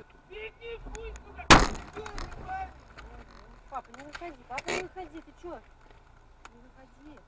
ракету. Беги, хуй, сука! Папа, не выходи, папа, не выходи, ты чё? Не выходи.